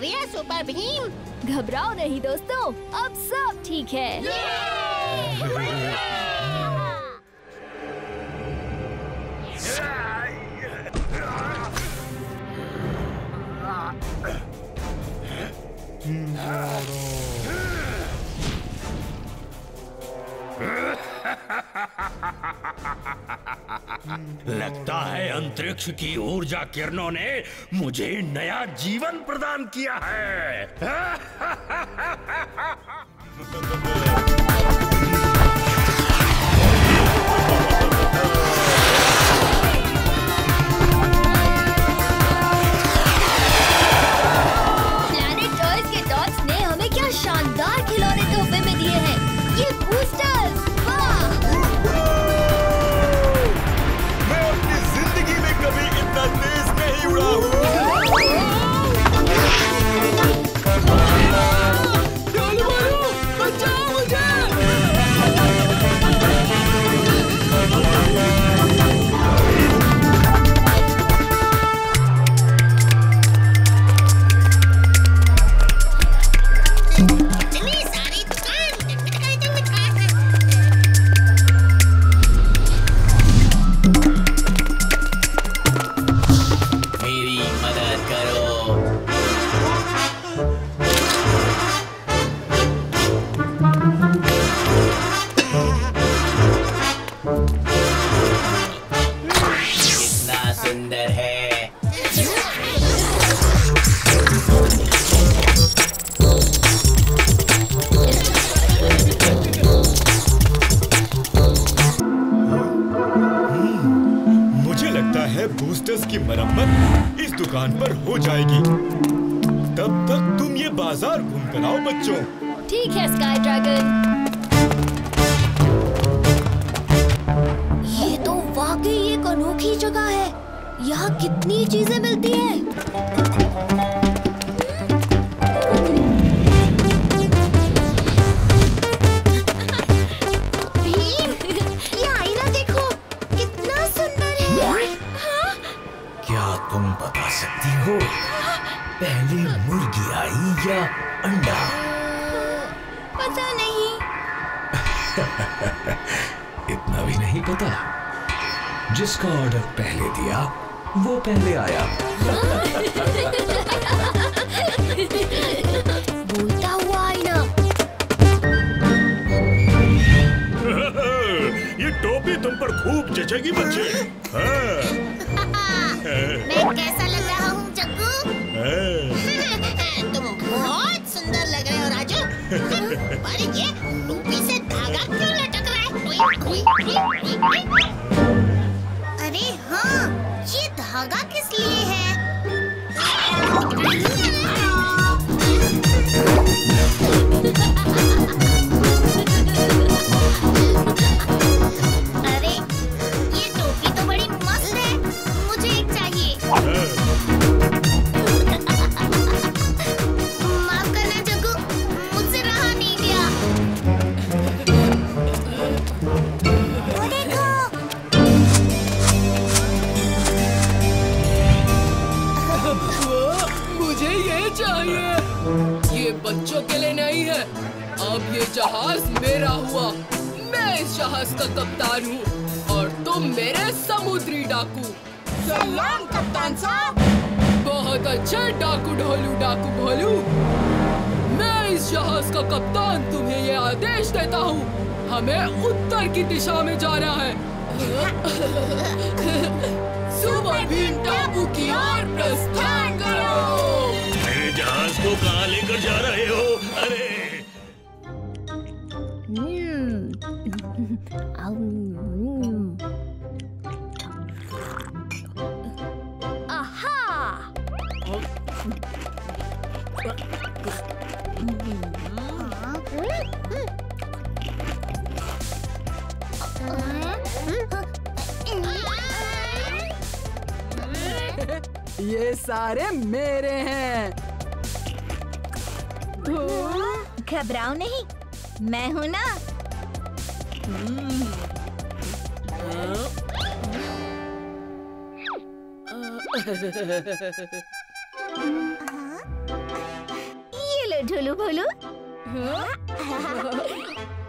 शुक्रिया सुपर भीम। घबराओ नहीं दोस्तों अब सब ठीक है। लगता है अंतरिक्ष की ऊर्जा किरणों ने मुझे नया जीवन प्रदान किया है। बूस्टर्स की मरम्मत इस दुकान पर हो जाएगी। तब तक तुम ये बाज़ार घूम कर आओ बच्चों। ठीक है स्काई ड्रैगन ये तो वाकई एक अनोखी जगह है। यहाँ कितनी चीज़ें मिलती हैं? भी नहीं पता। जिसका ऑर्डर पहले दिया वो पहले आया। बोलता हुआ आईना। ये टोपी तुम पर खूब जचेगी बच्चे। हाँ, मैं कैसा लग रहा हूँ जग्गू हाँ। तुम बहुत सुंदर लग रहे हो राजू। पर ये अरे हाँ ये धागा किस लिए है? ये चाहिए। ये बच्चों के लिए नहीं है। अब ये जहाज़ मेरा हुआ। मैं इस जहाज़ का कप्तान हूँ और तुम मेरे समुद्री डाकू। सलाम कप्तान साहब। बहुत अच्छे डाकू ढोलू डाकू भोलू। मैं इस जहाज़ का कप्तान तुम्हें ये आदेश देता हूँ। हमें उत्तर की दिशा में जाना है। सुपर भीम टापू की ओर प्रस्थान करो। मेरे को कहा लेकर जा रहे हो? अरे। आहा। ये सारे मेरे हैं। घबराओ नहीं। मैं हूँ ना। ये लो ढोलू भोलू।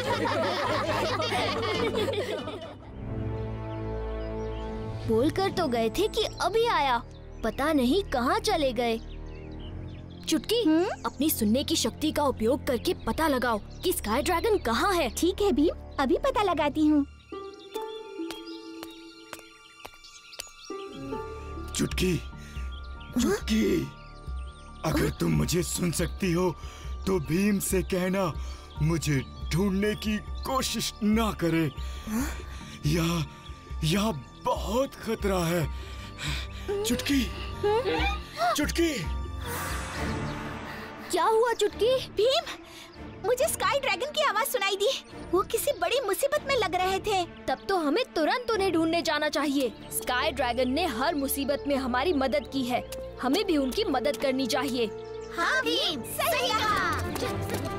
बोल कर तो गए थे कि अभी आया। पता नहीं कहाँ चले गए। चुटकी हुँ? अपनी सुनने की शक्ति का उपयोग करके पता लगाओ कि स्काई ड्रैगन कहाँ है। ठीक है भीम अभी पता लगाती हूँ। चुटकी चुटकी अगर तुम मुझे सुन सकती हो तो भीम से कहना मुझे ढूँढने की कोशिश ना करे। या या बहुत खतरा है। चुटकी चुटकी। क्या हुआ चुटकी? भीम मुझे स्काई ड्रैगन की आवाज़ सुनाई दी। वो किसी बड़ी मुसीबत में लग रहे थे। तब तो हमें तुरंत उन्हें ढूँढने जाना चाहिए। स्काई ड्रैगन ने हर मुसीबत में हमारी मदद की है। हमें भी उनकी मदद करनी चाहिए। हाँ भीम सही कहा।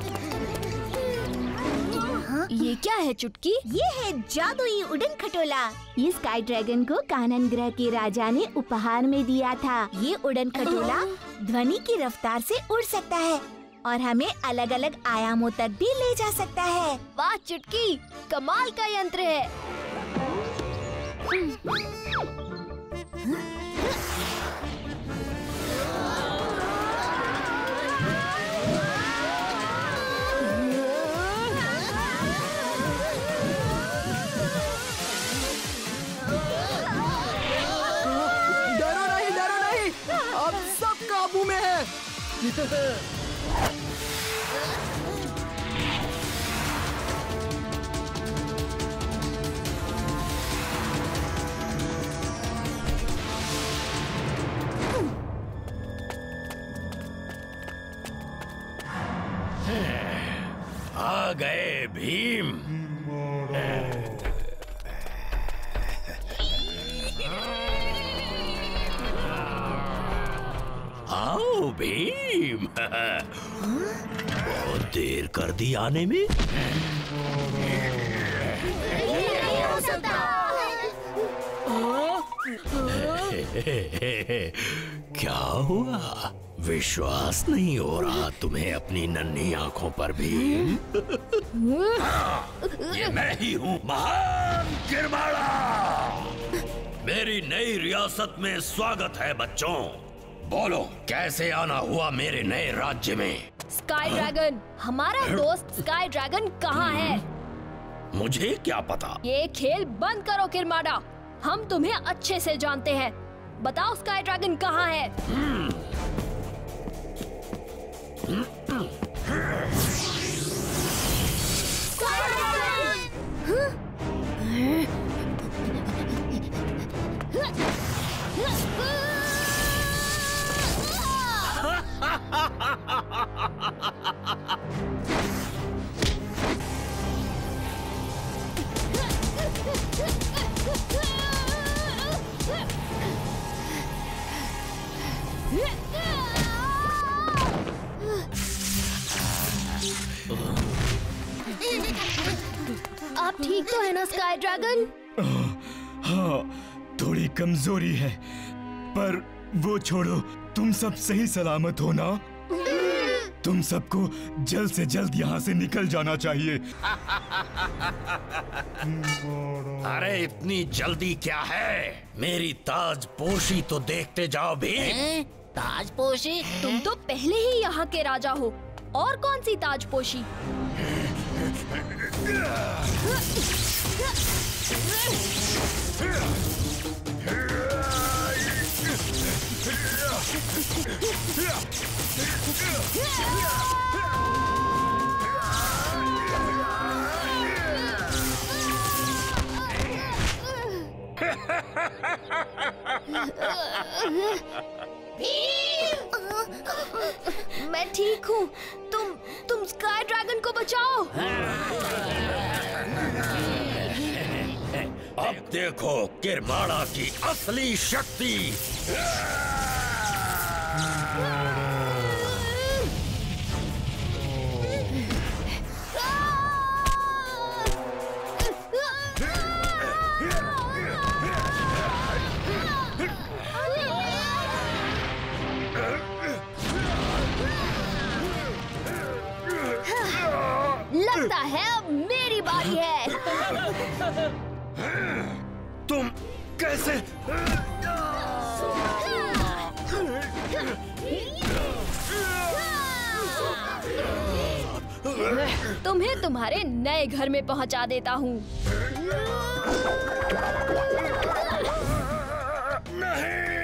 ये क्या है चुटकी? ये है जादुई उड़न खटोला। ये स्काई ड्रैगन को कानन ग्रह के राजा ने उपहार में दिया था। ये उड़न खटोला ध्वनि की रफ्तार से उड़ सकता है और हमें अलग अलग आयामों तक भी ले जा सकता है। वाह, चुटकी! कमाल का यंत्र है। गए भीम। आओ भीम। बहुत देर कर दी आने में। क्या हुआ? विश्वास नहीं हो रहा तुम्हें अपनी नन्ही आँखों पर भी। ये मैं ही हूँ महान किरमाड़ा। मेरी नई रियासत में स्वागत है बच्चों। बोलो कैसे आना हुआ मेरे नए राज्य में? स्काई ड्रैगन हमारा दोस्त स्काई ड्रैगन कहाँ है? मुझे क्या पता? ये खेल बंद करो किरमाडा। हम तुम्हें अच्छे से जानते हैं। बताओ स्काई ड्रैगन कहाँ है? Yeah! आप ठीक तो है ना स्काई ड्रैगन हाँ थोड़ी कमज़ोरी है पर वो छोड़ो तुम सब सही सलामत हो ना? तुम सबको जल्द से जल्द यहाँ से निकल जाना चाहिए। अरे इतनी जल्दी क्या है? मेरी ताज पोशी तो देखते जाओ भी। ताज पोशी? तुम तो पहले ही यहाँ के राजा हो। और कौन सी ताजपोशी मैं ठीक हूँ। देखो किरमाड़ा की असली शक्ति। लगता है अब मेरी बारी है। तुम्हें तुम्हारे नए घर में पहुँचा देता हूँ। नहीं।